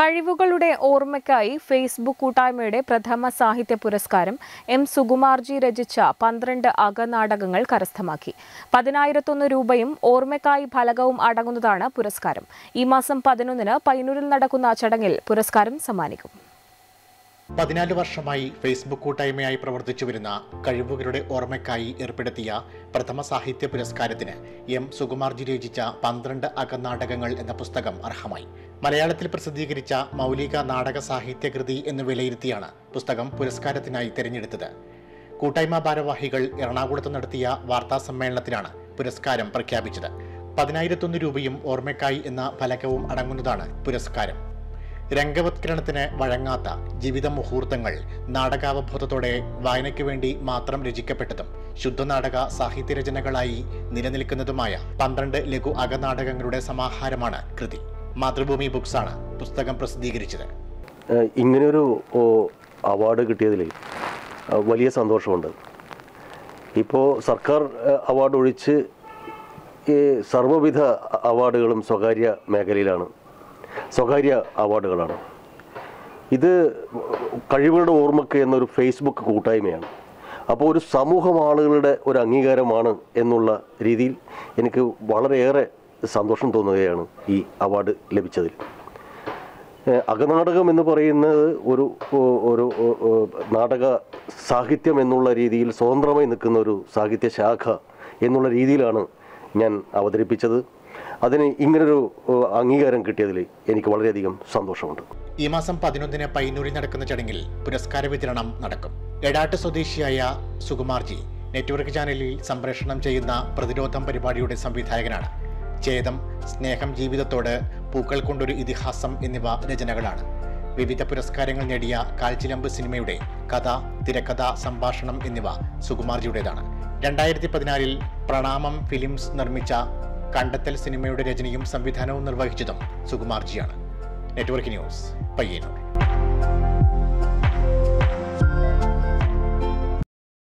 കഴിവുകളുടെ ഓർമ്മയ്ക്കായി ഫേസ്ബുക്ക് കൂട്ടായ്മയുടെ പ്രഥമ സാഹിത്യ പുരസ്കാരം എം സുകുമാർജി രചിച്ച പന്ത്രണ്ട് അകനാടകങ്ങൾ കരസ്ഥമാക്കി. പതിനായിരത്തൊന്ന് രൂപയും ഓർമ്മയ്ക്കായി ഫലകവും അടങ്ങുന്നതാണ് പുരസ്കാരം. ഈ മാസം പതിനൊന്നിന് പയ്യന്നൂരിൽ നടക്കുന്ന ചടങ്ങിൽ പുരസ്കാരം സമ്മാനിക്കും. പതിനാല് വർഷമായി ഫേസ്ബുക്ക് കൂട്ടായ്മയായി പ്രവർത്തിച്ചു വരുന്ന കഴിവുകളുടെ ഓർമ്മയ്ക്കായി ഏർപ്പെടുത്തിയ പ്രഥമ സാഹിത്യ പുരസ്കാരത്തിന് എം സുകുമാർജി രചിച്ച പന്ത്രണ്ട് അകനാടകങ്ങൾ എന്ന പുസ്തകം അർഹമായി. മലയാളത്തിൽ പ്രസിദ്ധീകരിച്ച മൗലിക നാടക സാഹിത്യകൃതി എന്ന് വിലയിരുത്തിയാണ് പുസ്തകം പുരസ്കാരത്തിനായി തിരഞ്ഞെടുത്തത്. കൂട്ടായ്മ ഭാരവാഹികൾ എറണാകുളത്ത് നടത്തിയ വാർത്താ സമ്മേളനത്തിലാണ് പുരസ്കാരം പ്രഖ്യാപിച്ചത്. പതിനായിരത്തൊന്ന് രൂപയും ഓർമ്മയ്ക്കായി എന്ന ഫലകവും അടങ്ങുന്നതാണ് പുരസ്കാരം. രംഗവത്കരണത്തിന് വഴങ്ങാത്ത ജീവിത മുഹൂർത്തങ്ങൾ നാടകാവബോധത്തോടെ വായനയ്ക്ക് വേണ്ടി മാത്രം രചിക്കപ്പെട്ടതും ശുദ്ധനാടക സാഹിത്യരചനകളായി നിലനിൽക്കുന്നതുമായ പന്ത്രണ്ട് ലഘു അകനാടകങ്ങളുടെ സമാഹാരമാണ് കൃതി. മാതൃഭൂമി ബുക്സ് ആണ് പുസ്തകം പ്രസിദ്ധീകരിച്ചത്. ഇങ്ങനെയൊരു അവാർഡ് കിട്ടിയതിൽ വലിയ സന്തോഷമുണ്ട്. ഇപ്പോൾ സർക്കാർ അവാർഡ് ഒഴിച്ച് ഈ സർവവിധ അവാർഡുകളും സ്വകാര്യ മേഖലയിലാണ്. സ്വകാര്യ അവാർഡുകളാണ്. ഇത് കഴിവുകളുടെ ഓർമ്മക്ക് എന്നൊരു ഫേസ്ബുക്ക് കൂട്ടായ്മയാണ്. അപ്പോൾ ഒരു സമൂഹം ആളുകളുടെ ഒരു അംഗീകാരമാണ് എന്നുള്ള രീതിയിൽ എനിക്ക് വളരെയേറെ സന്തോഷം തോന്നുകയാണ് ഈ അവാർഡ് ലഭിച്ചതിൽ. അകനാടകം എന്ന് പറയുന്നത് ഒരു ഒരു നാടക സാഹിത്യം എന്നുള്ള രീതിയിൽ സ്വതന്ത്രമായി നിൽക്കുന്ന ഒരു സാഹിത്യ ശാഖ എന്നുള്ള രീതിയിലാണ് ഞാൻ അവതരിപ്പിച്ചത്. അതിന് ഇങ്ങനൊരു അംഗീകാരം കിട്ടിയതിൽ എനിക്ക് വളരെയധികം സന്തോഷമുണ്ട്. ഈ മാസം പതിനൊന്നിന് പയ്യന്നൂരിൽ നടക്കുന്ന ചടങ്ങിൽ പുരസ്കാര വിതരണം നടക്കും. എടാട്ട് സ്വദേശിയായ സുകുമാർജി നെറ്റ്വർക്ക് ചാനലിൽ സംപ്രേഷണം ചെയ്യുന്ന പ്രതിരോധം പരിപാടിയുടെ സംവിധായകനാണ്. ചേതം സ്നേഹം ജീവിതത്തോട് പൂക്കൾ കൊണ്ടൊരു ഇതിഹാസം എന്നിവ രചനകളാണ്. വിവിധ പുരസ്കാരങ്ങൾ നേടിയ കാൽച്ചിലമ്പ് സിനിമയുടെ കഥ തിരക്കഥ സംഭാഷണം എന്നിവ സുകുമാർജിയുടേതാണ്. രണ്ടായിരത്തി പതിനാലിൽ പ്രണാമം ഫിലിംസ് നിർമ്മിച്ച കണ്ടെത്തൽ സിനിമയുടെ രചനയും സംവിധാനവും നിർവഹിച്ചതും സുകുമാർജിയാണ്. Network news Payyanur.